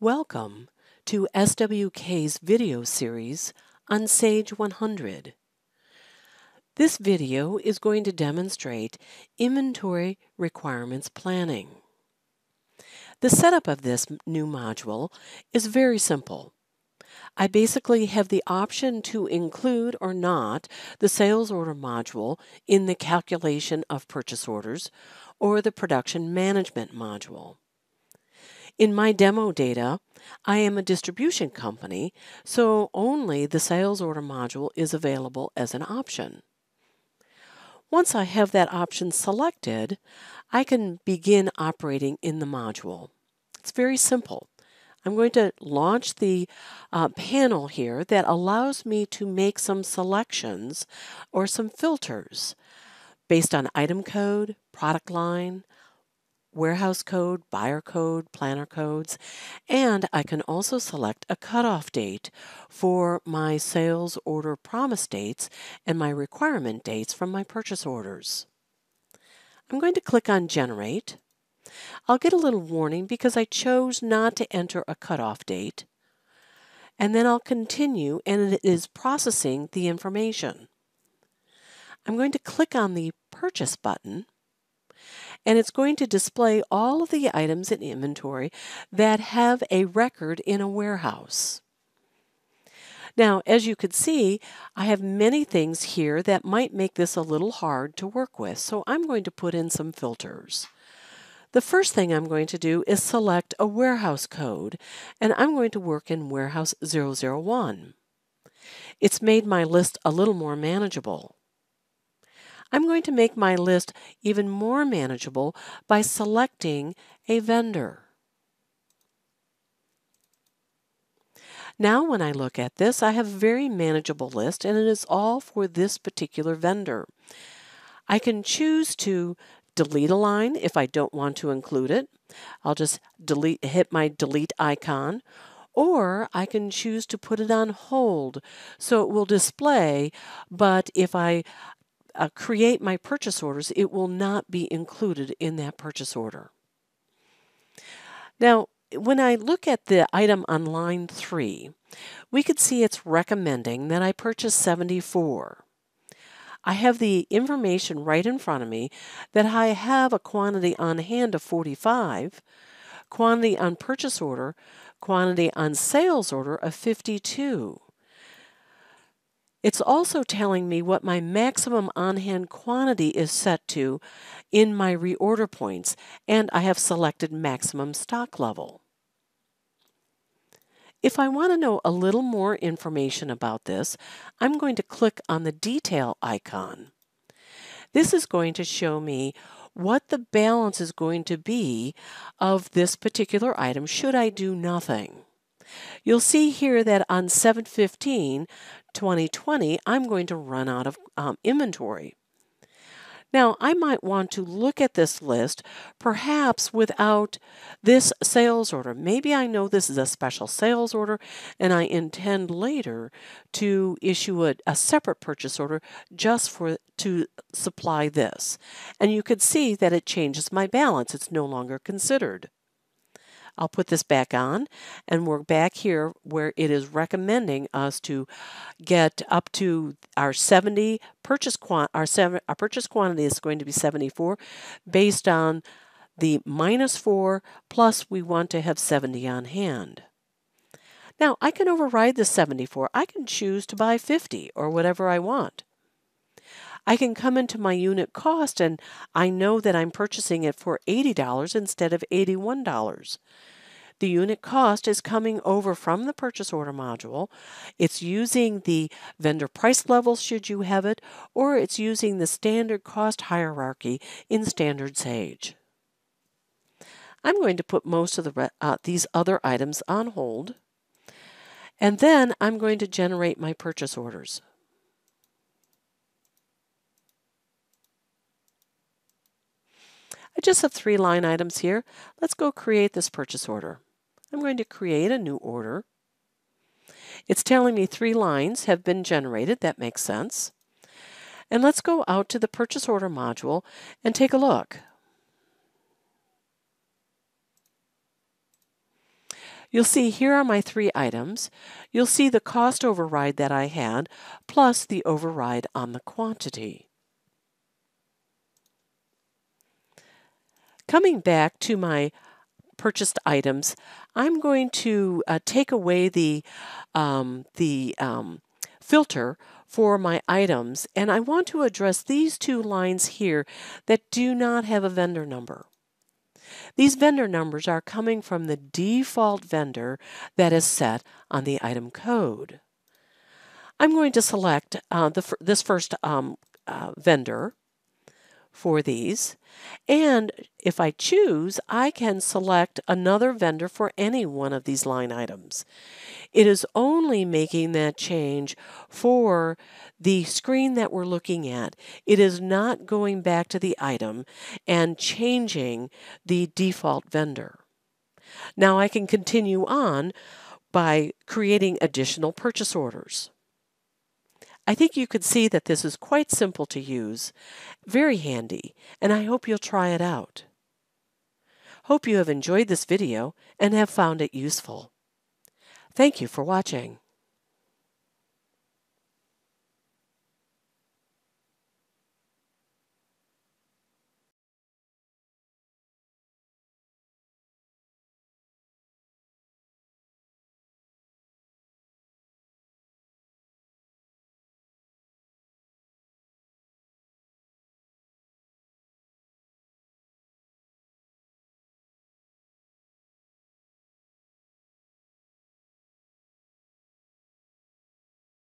Welcome to SWK's video series on Sage 100. This video is going to demonstrate inventory requirements planning. The setup of this new module is very simple. I basically have the option to include or not the sales order module in the calculation of purchase orders or the production management module. In my demo data, I am a distribution company, so only the sales order module is available as an option. Once I have that option selected, I can begin operating in the module. It's very simple. I'm going to launch the uh, panel here that allows me to make some selections or some filters based on item code, product line, warehouse code, buyer code, planner codes, and I can also select a cutoff date for my sales order promise dates and my requirement dates from my purchase orders. I'm going to click on Generate. I'll get a little warning because I chose not to enter a cutoff date. And then I'll continue and it is processing the information. I'm going to click on the Purchase button and it's going to display all of the items in inventory that have a record in a warehouse. Now, as you can see, I have many things here that might make this a little hard to work with, so I'm going to put in some filters. The first thing I'm going to do is select a warehouse code, and I'm going to work in Warehouse 001. It's made my list a little more manageable. I'm going to make my list even more manageable by selecting a vendor. Now when I look at this, I have a very manageable list and it is all for this particular vendor. I can choose to delete a line if I don't want to include it. I'll just delete, hit my delete icon or I can choose to put it on hold so it will display, but if I uh, create my purchase orders, it will not be included in that purchase order. Now, when I look at the item on line 3, we could see it's recommending that I purchase 74. I have the information right in front of me that I have a quantity on hand of 45, quantity on purchase order, quantity on sales order of 52. It's also telling me what my maximum on hand quantity is set to in my reorder points, and I have selected maximum stock level. If I want to know a little more information about this, I'm going to click on the detail icon. This is going to show me what the balance is going to be of this particular item should I do nothing. You'll see here that on 715 2020, I'm going to run out of um, inventory. Now, I might want to look at this list perhaps without this sales order. Maybe I know this is a special sales order and I intend later to issue a, a separate purchase order just for to supply this. And you could see that it changes my balance. It's no longer considered. I'll put this back on and we're back here where it is recommending us to get up to our 70 purchase quant our seven our purchase quantity is going to be 74 based on the minus 4 plus we want to have 70 on hand. Now I can override the 74. I can choose to buy 50 or whatever I want. I can come into my unit cost and I know that I'm purchasing it for $80 instead of $81. The unit cost is coming over from the purchase order module. It's using the vendor price level should you have it, or it's using the standard cost hierarchy in Standard Sage. I'm going to put most of the uh, these other items on hold. And then I'm going to generate my purchase orders. I just have three line items here. Let's go create this purchase order. I'm going to create a new order. It's telling me three lines have been generated. That makes sense. And let's go out to the purchase order module and take a look. You'll see here are my three items. You'll see the cost override that I had, plus the override on the quantity. Coming back to my purchased items, I'm going to uh, take away the, um, the um, filter for my items, and I want to address these two lines here that do not have a vendor number. These vendor numbers are coming from the default vendor that is set on the item code. I'm going to select uh, the, this first um, uh, vendor for these. And if I choose, I can select another vendor for any one of these line items. It is only making that change for the screen that we're looking at. It is not going back to the item and changing the default vendor. Now I can continue on by creating additional purchase orders. I think you could see that this is quite simple to use, very handy, and I hope you'll try it out. Hope you have enjoyed this video and have found it useful. Thank you for watching.